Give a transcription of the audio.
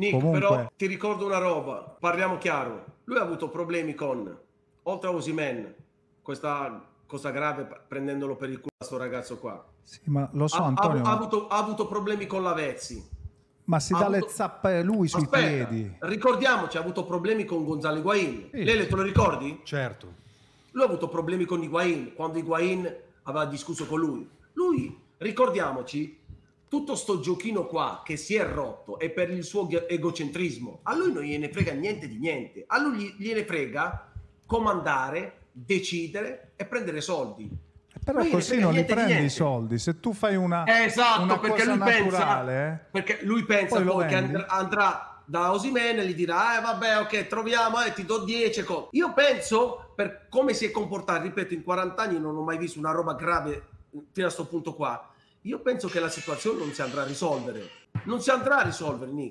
Nick, Comunque- però ti ricordo una roba, parliamo chiaro. Lui ha avuto problemi con, oltre a Osimen, questa cosa grave prendendolo per il culo a sto ragazzo qua. Sì, ma lo so Ha, ha- Antonio, ha ma- avuto, ha avuto problemi con Lavezzi. ma si ha dà le avuto- zappe lui sui Aspetta, piedi. ricordiamoci, ha avuto problemi con Gonzalo Higuain. Sì. Lele, te lo ricordi? Certo. Lui ha avuto problemi con Higuain, quando Higuain aveva discusso con lui. Lui, ricordiamoci, tutto sto giochino qua che si è rotto è per il suo egocentrismo. A lui non gliene frega niente di niente. A lui gli- gliene frega comandare, decidere e prendere soldi. Però Lui così non li prendi i soldi. Se tu fai una, Esatto, una perché cosa lui pensa, naturale, perché lui pensa Poi poi che andrà, andrà da Osimene e gli dirà eh vabbè ok troviamo e ti do 10 cose. Io penso per come si è comportato, ripeto in 40 anni non ho mai visto una roba grave fino a questo punto qua. Io penso che la situazione non si andrà a risolvere. Non si andrà a risolvere, Nick.